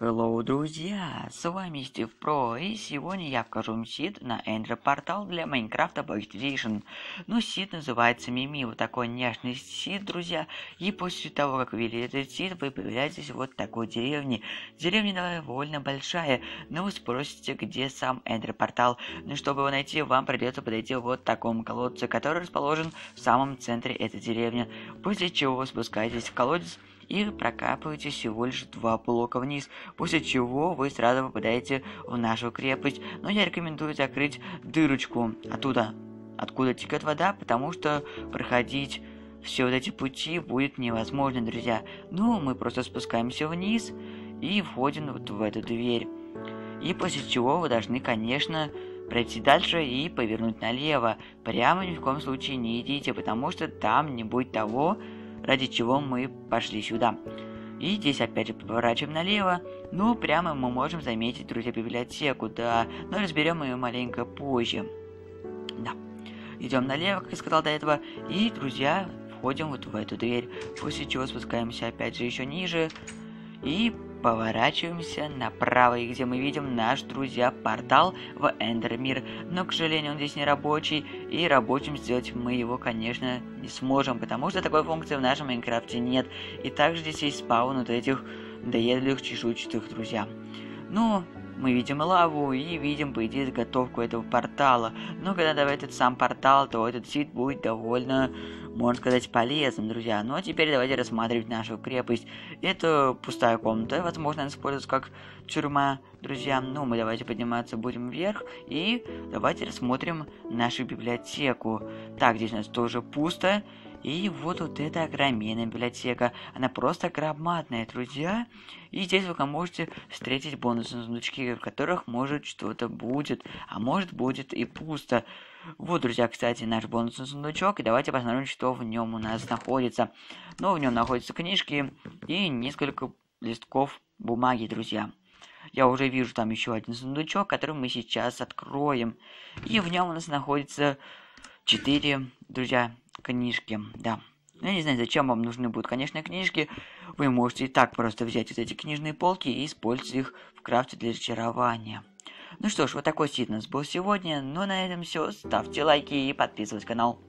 Hello, друзья! С вами Стив Про, и сегодня я покажу вам сид на Ender портал для Майнкрафта Edition. Ну, сид называется Мими, вот такой няшный сид, друзья. И после того, как вы видели этот сид, вы появляетесь вот в такой деревне. Деревня довольно большая, но вы спросите, где сам Ender портал. Ну, чтобы его найти, вам придется подойти вот к такому колодцу, который расположен в самом центре этой деревни. После чего вы спускаетесь в колодец, и прокапываете всего лишь два блока вниз, после чего вы сразу попадаете в нашу крепость. Но я рекомендую закрыть дырочку оттуда, откуда текет вода, потому что проходить все вот эти пути будет невозможно, друзья. Ну, мы просто спускаемся вниз и входим вот в эту дверь. И после чего вы должны, конечно, пройти дальше и повернуть налево. Прямо ни в коем случае не идите, потому что там не будет того, ради чего мы пошли сюда. И здесь опять же поворачиваем налево. Ну, прямо мы можем заметить, друзья, библиотеку, да. Но разберем ее маленько позже. Да. Идем налево, как я сказал до этого. И, друзья, входим вот в эту дверь. После чего спускаемся опять же еще ниже. И Поворачиваемся направо, и где мы видим наш, друзья, портал в Эндермир. Но, к сожалению, он здесь не рабочий, и рабочим сделать мы его, конечно, не сможем, потому что такой функции в нашем Майнкрафте нет. И также здесь есть спаун вот этих доедливых чешуйчатых, друзья. Ну, мы видим лаву и видим, по идее, заготовку этого портала. Но когда этот сам портал, то этот сид будет довольно можно сказать, полезным, друзья. Ну а теперь давайте рассматривать нашу крепость. Это пустая комната, возможно, она используется как тюрьма, друзья. Ну, мы давайте подниматься будем вверх и давайте рассмотрим нашу библиотеку. Так, здесь у нас тоже пусто. И вот вот эта огроменная библиотека. Она просто громадная, друзья. И здесь вы можете встретить бонусные сундучки, в которых может что-то будет, а может будет и пусто. Вот, друзья, кстати, наш бонусный сундучок. И давайте посмотрим, что в нем у нас находится. Ну, в нем находятся книжки и несколько листков бумаги, друзья. Я уже вижу там еще один сундучок, который мы сейчас откроем. И в нем у нас находится 4, друзья, книжки, да. Я не знаю, зачем вам нужны будут, конечно, книжки. Вы можете и так просто взять вот эти книжные полки и использовать их в крафте для зачарования. Ну что ж, вот такой сит у нас был сегодня. Ну, на этом все. Ставьте лайки и подписывайтесь на канал.